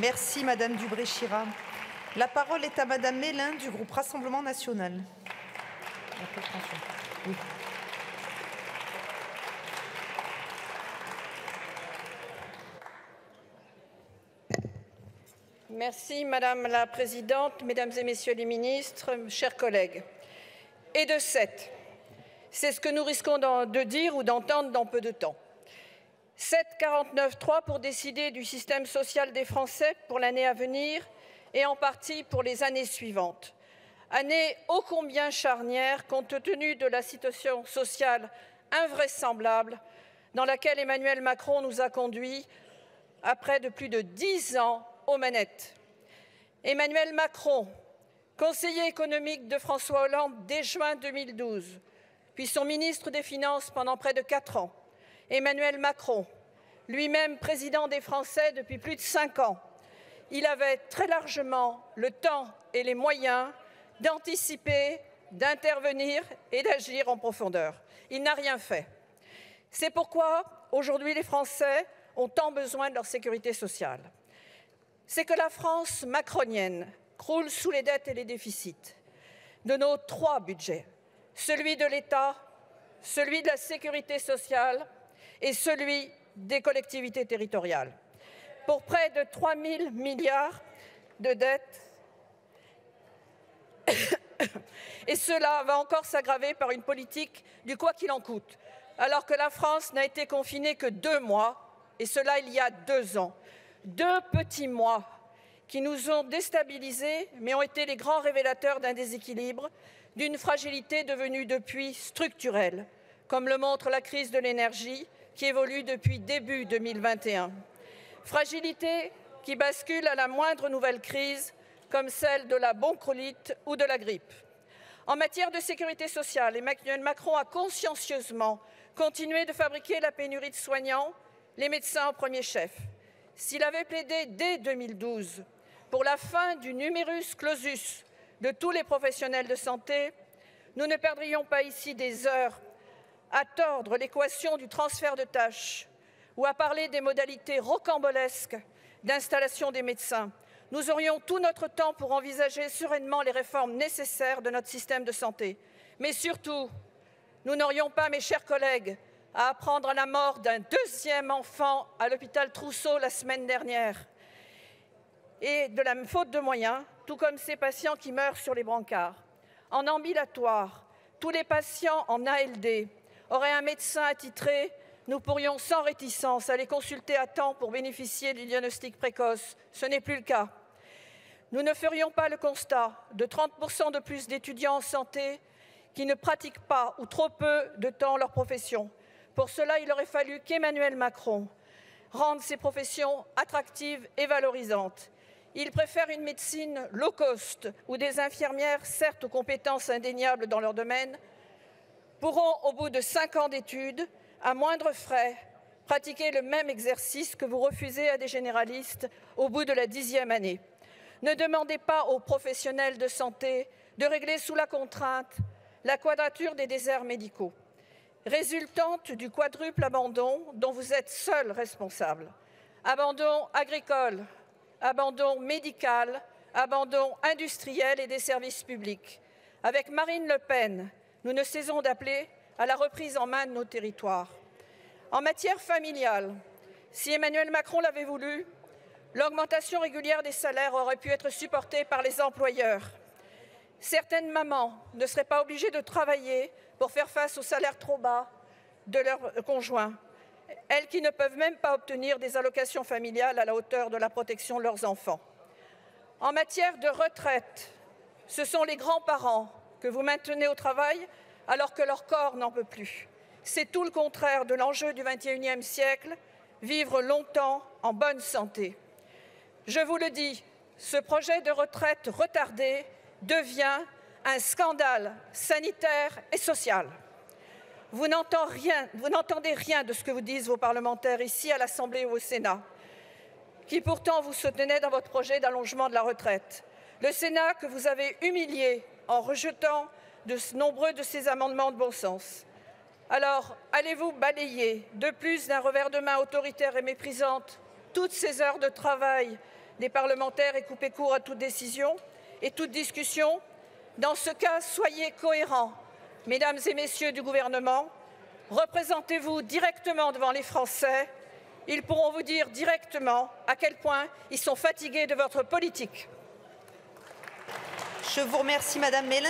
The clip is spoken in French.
Merci Madame Dubré-Chira. La parole est à Madame Mélin du groupe Rassemblement national. Merci Madame la Présidente, Mesdames et Messieurs les ministres, chers collègues. Et de sept, c'est ce que nous risquons de dire ou d'entendre dans peu de temps. 7,49,3 pour décider du système social des Français pour l'année à venir et en partie pour les années suivantes. Année ô combien charnière compte tenu de la situation sociale invraisemblable dans laquelle Emmanuel Macron nous a conduits après de plus de dix ans aux manettes. Emmanuel Macron, conseiller économique de François Hollande dès juin 2012, puis son ministre des Finances pendant près de quatre ans, Emmanuel Macron, lui-même président des Français depuis plus de cinq ans, il avait très largement le temps et les moyens d'anticiper, d'intervenir et d'agir en profondeur. Il n'a rien fait. C'est pourquoi aujourd'hui les Français ont tant besoin de leur sécurité sociale. C'est que la France macronienne croule sous les dettes et les déficits de nos trois budgets, celui de l'État, celui de la sécurité sociale et celui des collectivités territoriales, pour près de 3 000 milliards de dettes. Et cela va encore s'aggraver par une politique du quoi qu'il en coûte, alors que la France n'a été confinée que deux mois, et cela il y a deux ans. Deux petits mois qui nous ont déstabilisés, mais ont été les grands révélateurs d'un déséquilibre, d'une fragilité devenue depuis structurelle, comme le montre la crise de l'énergie qui évolue depuis début 2021. Fragilité qui bascule à la moindre nouvelle crise, comme celle de la bronchiolite ou de la grippe. En matière de sécurité sociale, Emmanuel Macron a consciencieusement continué de fabriquer la pénurie de soignants, les médecins au premier chef. S'il avait plaidé dès 2012 pour la fin du numerus clausus de tous les professionnels de santé, nous ne perdrions pas ici des heures à tordre l'équation du transfert de tâches ou à parler des modalités rocambolesques d'installation des médecins. Nous aurions tout notre temps pour envisager sereinement les réformes nécessaires de notre système de santé. Mais surtout, nous n'aurions pas, mes chers collègues, à apprendre la mort d'un deuxième enfant à l'hôpital Trousseau la semaine dernière et de la faute de moyens, tout comme ces patients qui meurent sur les brancards. En ambulatoire, tous les patients en ALD auraient un médecin attitré, nous pourrions sans réticence aller consulter à temps pour bénéficier du diagnostic précoce. Ce n'est plus le cas. Nous ne ferions pas le constat de 30% de plus d'étudiants en santé qui ne pratiquent pas ou trop peu de temps leur profession. Pour cela, il aurait fallu qu'Emmanuel Macron rende ces professions attractives et valorisantes. Il préfère une médecine low cost où des infirmières, certes aux compétences indéniables dans leur domaine, pourront, au bout de cinq ans d'études, à moindre frais, pratiquer le même exercice que vous refusez à des généralistes au bout de la dixième année. Ne demandez pas aux professionnels de santé de régler sous la contrainte la quadrature des déserts médicaux, résultante du quadruple abandon dont vous êtes seul responsable. Abandon agricole, abandon médical, abandon industriel et des services publics. Avec Marine Le Pen, nous ne cessons d'appeler à la reprise en main de nos territoires. En matière familiale, si Emmanuel Macron l'avait voulu, l'augmentation régulière des salaires aurait pu être supportée par les employeurs. Certaines mamans ne seraient pas obligées de travailler pour faire face aux salaires trop bas de leurs conjoints, elles qui ne peuvent même pas obtenir des allocations familiales à la hauteur de la protection de leurs enfants. En matière de retraite, ce sont les grands-parents que vous maintenez au travail alors que leur corps n'en peut plus. C'est tout le contraire de l'enjeu du XXIe siècle, vivre longtemps en bonne santé. Je vous le dis, ce projet de retraite retardé devient un scandale sanitaire et social. Vous n'entendez rien, de ce que vous disent vos parlementaires ici à l'Assemblée ou au Sénat, qui pourtant vous soutenaient dans votre projet d'allongement de la retraite. Le Sénat que vous avez humilié en rejetant de nombreux de ces amendements de bon sens. Alors, allez-vous balayer de plus d'un revers de main autoritaire et méprisante toutes ces heures de travail des parlementaires et couper court à toute décision et toute discussion? Dans ce cas, soyez cohérents. Mesdames et messieurs du gouvernement, représentez-vous directement devant les Français. Ils pourront vous dire directement à quel point ils sont fatigués de votre politique. Je vous remercie, Madame Mélin.